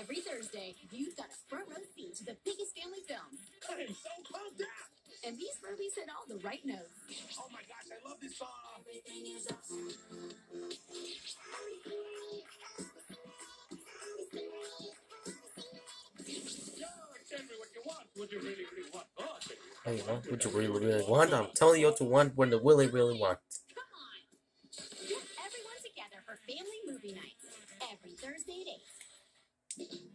Every Thursday, you've got a front row seat to the biggest family film. I am so pumped up! And these movies hit all the right notes. Oh my gosh, I love this song! Everything is awesome. Hey, you what you really, really want? I'm telling you to want when the really, really want. Come on. Get everyone together for family movie night every Thursday Thank you.